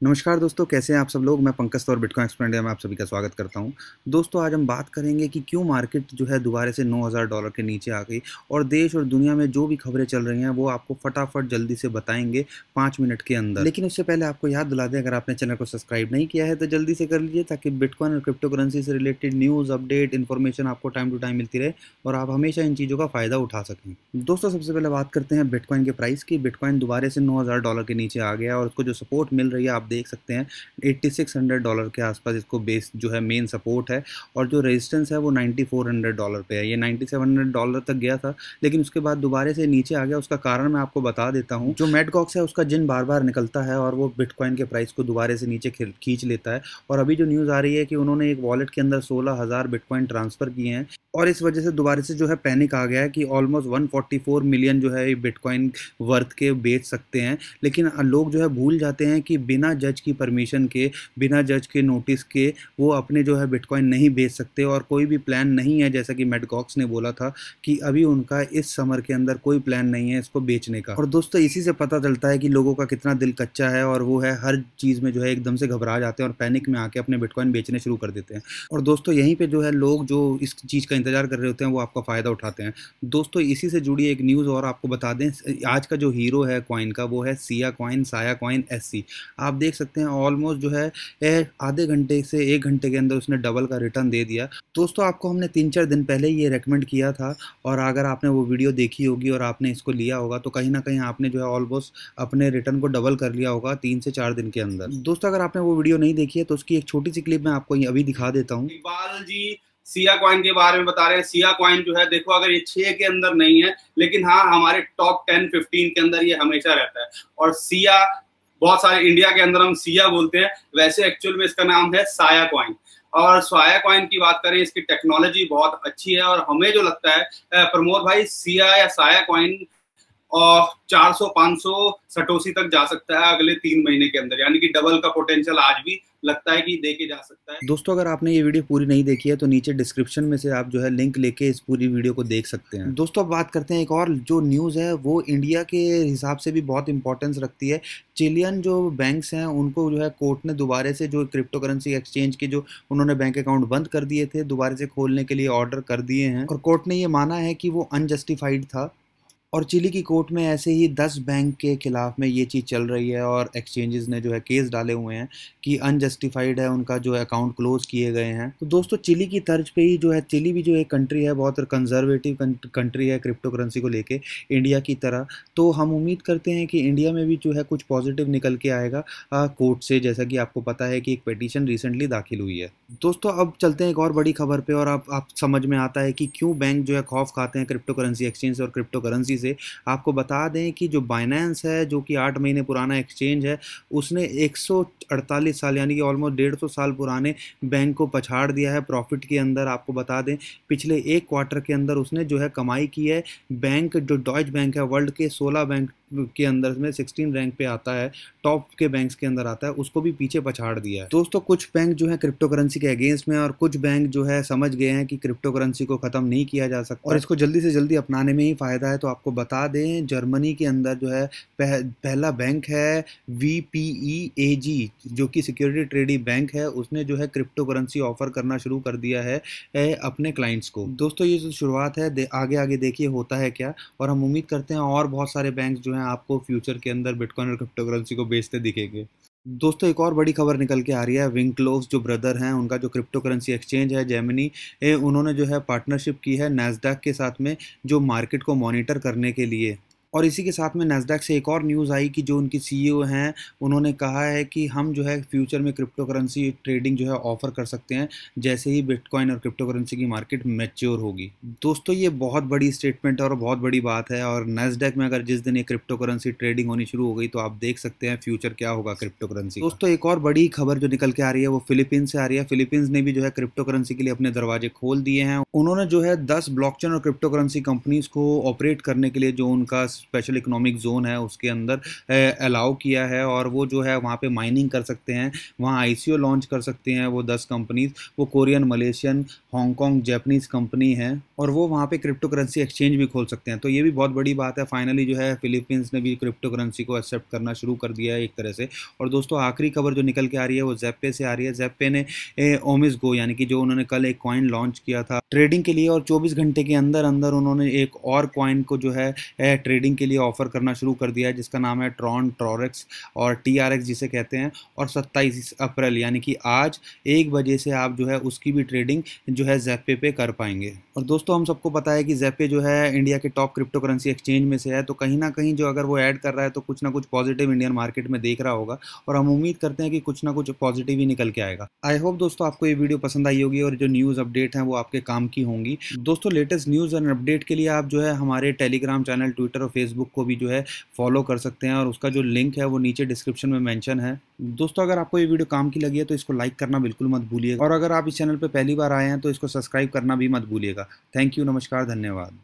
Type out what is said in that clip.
नमस्कार दोस्तों, कैसे हैं आप सब लोग? मैं पंकज और बिटकॉइन एक्सप्लेंडिया में आप सभी का स्वागत करता हूँ। दोस्तों, आज हम बात करेंगे कि क्यों मार्केट जो है दोबारा से 9000 डॉलर के नीचे आ गई और देश और दुनिया में जो भी खबरें चल रही हैं, वो आपको फटाफट जल्दी से बताएँगे पाँच मिनट के अंदर। लेकिन उससे पहले आपको याद दिला दें, अगर आपने चैनल को सब्सक्राइब नहीं किया है तो जल्दी से कर लीजिए ताकि बिटकॉइन और क्रिप्टो करेंसी से रिलेटेड न्यूज़ अपडेट इन्फॉर्मेशन आपको टाइम टू टाइम मिलती रहे और आप हमेशा इन चीज़ों का फ़ायदा उठा सकें। दोस्तों, सबसे पहले बात करते हैं बिटकॉइन के प्राइस की। बिटकॉइन दोबारा से नौ हज़ार डॉलर के नीचे आ गया और उसको जो सपोर्ट मिल रही है, आप देख सकते हैं 8600 डॉलर के आसपास इसको बेस जो है मेन सपोर्ट है, और जो रेजिस्टेंस है वो 9400 डॉलर पे है। ये 9700 डॉलर तक गया था, लेकिन उसके बाद दोबारा से नीचे आ गया। उसका कारण मैं आपको बता देता हूँ, जो मेडकॉक्स है, उसका जिन बार बार निकलता है और वो बिटकॉइन के प्राइस को दोबारा से नीचे खींच लेता है। और अभी जो न्यूज़ आ रही है कि उन्होंने एक वॉलेट के अंदर सोलह बिटकॉइन ट्रांसफ़र किए हैं, और इस वजह से दोबारा से जो है पैनिक आ गया है कि ऑलमोस्ट 144 मिलियन जो है बिटकॉइन वर्थ के बेच सकते हैं। लेकिन लोग जो है भूल जाते हैं कि बिना जज की परमिशन के, बिना जज के नोटिस के, वो अपने जो है बिटकॉइन नहीं बेच सकते और कोई भी प्लान नहीं है, जैसा कि मेडकॉक्स ने बोला था कि अभी उनका इस समर के अंदर कोई प्लान नहीं है इसको बेचने का। और दोस्तों, इसी से पता चलता है कि लोगों का कितना दिल कच्चा है और वो है हर चीज़ में जो है एकदम से घबरा जाते हैं और पैनिक में आके अपने बिटकॉइन बेचने शुरू कर देते हैं। और दोस्तों, यहीं पर जो है लोग जो इस चीज़ का इंतज़ार कर रहे होते हैं, वो आपका फ़ायदा उठाते हैं। दोस्तों, इसी से जुड़ी एक न्यूज़ और आपको बता दें, आज का जो हीरो है कॉइन का, वो है सिया कॉइन साया कॉइन एस आप देख सकते हैं ऑलमोस्ट जो है आधे घंटे से एक घंटे के अंदर उसने डबल का रिटर्न दे दिया। दोस्तों, आपको हमने तीन चार दिन पहले ये रेकमेंड किया था और अगर आपने वो वीडियो देखी होगी और आपने इसको लिया होगा तो कहीं ना कहीं आपने जो है ऑलमोस्ट अपने रिटर्न को डबल कर लिया होगा तीन से चार दिन के अंदर। दोस्तों, अगर आपने वो वीडियो नहीं देखी है तो उसकी एक छोटी सी क्लिप मैं आपको अभी दिखा देता हूँ। सिया क्वाइन के बारे में बता रहे हैं। सिया क्वाइन जो है, देखो, अगर ये छह के अंदर नहीं है, लेकिन हाँ हमारे टॉप टेन फिफ्टीन के अंदर ये हमेशा रहता है। और सिया बहुत सारे इंडिया के अंदर हम सिया बोलते हैं, वैसे एक्चुअल में इसका नाम है साया कॉइन और सोया कॉइन की बात करें, इसकी टेक्नोलॉजी बहुत अच्छी है और हमें जो लगता है प्रमोद भाई सिया या साया क्वाइन और 400-500 सटोसी तक जा सकता है अगले तीन महीने के अंदर। यानी कि डबल का पोटेंशियल आज भी लगता है कि देके जा सकता है। दोस्तों, अगर आपने ये वीडियो पूरी नहीं देखी है तो नीचे डिस्क्रिप्शन में से आप जो है लिंक लेके इस पूरी वीडियो को देख सकते हैं। दोस्तों, अब बात करते हैं एक और जो न्यूज़ है, वो इंडिया के हिसाब से भी बहुत इंपॉर्टेंस रखती है। चिलियन जो बैंक्स हैं, उनको जो है कोर्ट ने दोबारा से जो क्रिप्टो करेंसी एक्सचेंज के जो उन्होंने बैंक अकाउंट बंद कर दिए थे, दोबारा से खोलने के लिए ऑर्डर कर दिए हैं। और कोर्ट ने ये माना है कि वो अनजस्टिफाइड था। और चिली की कोर्ट में ऐसे ही 10 बैंक के खिलाफ में ये चीज़ चल रही है और एक्सचेंजेस ने जो है केस डाले हुए हैं कि अनजस्टिफाइड है, उनका जो अकाउंट क्लोज किए गए हैं। तो दोस्तों, चिली की तर्ज पे ही जो है, चिली भी जो एक कंट्री है, बहुत कंजर्वेटिव कंट्री है क्रिप्टो करेंसी को लेके इंडिया की तरह। तो हम उम्मीद करते हैं कि इंडिया में भी जो है कुछ पॉजिटिव निकल के आएगा कोर्ट से, जैसा कि आपको पता है कि एक पटिशन रिसेंटली दाखिल हुई है। दोस्तों, अब चलते हैं एक और बड़ी खबर पर और आप समझ में आता है कि क्यों बैंक जो है खौफ खाते हैं क्रिप्टो करेंसी एक्सचेंज और क्रिप्टो करेंसी से आपको बता दें कि जो बाइनेंस है, जो कि आठ महीने पुराना एक्सचेंज है, उसने 148 साल, यानी कि ऑलमोस्ट डेढ़ सौ साल पुराने बैंक को पछाड़ दिया है प्रॉफिट के अंदर। आपको बता दें, पिछले एक क्वार्टर के अंदर उसने जो है कमाई की है। बैंक जो डॉइच बैंक है वर्ल्ड के 16 बैंक के अंदर में 16 रैंक पे आता है टॉप के बैंक्स के अंदर आता है उसको भी पीछे पछाड़ दिया है। दोस्तों कुछ बैंक जो है क्रिप्टो करेंसी के अगेंस्ट में और कुछ बैंक जो है समझ गए हैं कि क्रिप्टो करेंसी को खत्म नहीं किया जा सकता। और इसको जल्दी से जल्दी अपनाने में ही फ़ायदा है तो आपको बता दें जर्मनी के अंदर जो है पह, पहला बैंक है वी पी ई ए जी जो कि सिक्योरिटी ट्रेडिंग बैंक है। उसने जो है क्रिप्टो करेंसी ऑफ़र करना शुरू कर दिया है अपने क्लाइंट्स को। दोस्तों ये जो शुरुआत है आगे आगे देखिए होता है क्या? और हम उम्मीद करते हैं और बहुत सारे बैंक जो है आपको फ्यूचर के अंदर बिटकॉइन और क्रिप्टोकरेंसी को बेचते दिखेंगे। दोस्तों, एक और बड़ी खबर निकल के आ रही है। विंकलोव जो ब्रदर हैं, उनका जो क्रिप्टो करेंसी एक्सचेंज है जेमिनी उन्होंने जो है पार्टनरशिप की है नेस्डैक के साथ में, जो मार्केट को मॉनिटर करने के लिए। और इसी के साथ में नेस्डैक से एक और न्यूज़ आई कि जो उनकी सीईओ हैं, उन्होंने कहा है कि हम जो है फ्यूचर में क्रिप्टो करेंसी ट्रेडिंग जो है ऑफ़र कर सकते हैं, जैसे ही बिटकॉइन और क्रिप्टो करेंसी की मार्केट मैच्योर होगी। दोस्तों, ये बहुत बड़ी स्टेटमेंट है और बहुत बड़ी बात है और नेस्डैक में अगर जिस दिन ये क्रिप्टो करेंसी ट्रेडिंग होनी शुरू हो गई तो आप देख सकते हैं फ्यूचर क्या होगा क्रिप्टो करेंसी दोस्तों, एक और बड़ी खबर जो निकल के आ रही है, वो फिलीपींस से आ रही है। फिलीपींस ने भी जो है क्रिप्टो करेंसी के लिए अपने दरवाजे खोल दिए हैं। उन्होंने जो है दस ब्लॉकचेन और क्रिप्टो करेंसी कंपनीज़ को ऑपरेट करने के लिए जो उनका स्पेशल इकोनॉमिक जोन है, उसके अंदर अलाउ किया है और वो जो है वहाँ पे माइनिंग कर सकते हैं, वहाँ आईसीओ लॉन्च कर सकते हैं वो दस कंपनीज़ वो Korean Malaysian Hong Kong Japanese company है और वो वहाँ पे क्रिप्टो करेंसी एक्सचेंज भी खोल सकते हैं। तो ये भी बहुत बड़ी बात है फाइनली जो है फिलीपींस ने भी क्रिप्टो करेंसी को एक्सेप्ट करना शुरू कर दिया है एक तरह से। और दोस्तों, आखिरी खबर जो निकल के आ रही है वो जेपे से आ रही है। जेपे ने ओमिस गो यानी कि जो उन्होंने कल एक कॉइन लॉन्च किया था ट्रेडिंग के लिए और 24 घंटे के अंदर अंदर उन्होंने एक और कॉइन को जो है ट्रेडिंग के लिए ऑफ़र करना शुरू कर दिया है, जिसका नाम है ट्रॉन ट्रॉरेक्स और टीआरएक्स जिसे कहते हैं, और सत्ताईस अप्रैल, यानी कि आज एक बजे से आप जो है उसकी भी ट्रेडिंग जो है जेपे पे कर पाएँगे। और दोस्तों, हम सबको पता है कि जेपे जो है इंडिया के टॉप क्रिप्टो करेंसी एक्सचेंज में से है तो कहीं ना कहीं जो अगर वो ऐड कर रहा है तो कुछ ना कुछ पॉजिटिव इंडियन मार्केट में देख रहा होगा, और हम उम्मीद करते हैं कि कुछ ना कुछ पॉजिटिव ही निकल के आएगा। आई होप दोस्तों आपको ये वीडियो पसंद आई होगी, और जो न्यूज़ अपडेट हैं वो आपके काम की होंगी। दोस्तों लेटेस्ट न्यूज़ एंड अपडेट के लिए आप जो है हमारे टेलीग्राम चैनल ट्विटर और फेसबुक को भी जो है फॉलो कर सकते हैं और उसका जो लिंक है वो नीचे डिस्क्रिप्शन में मैंशन है। दोस्तों, अगर आपको ये वीडियो काम की लगी है तो इसको लाइक करना बिल्कुल मत भूलिएगा और अगर आप इस चैनल पर पहली बार आए हैं तो इसको सब्सक्राइब करना भी मत भूलिएगा। थैंक यू नमस्कार, धन्यवाद।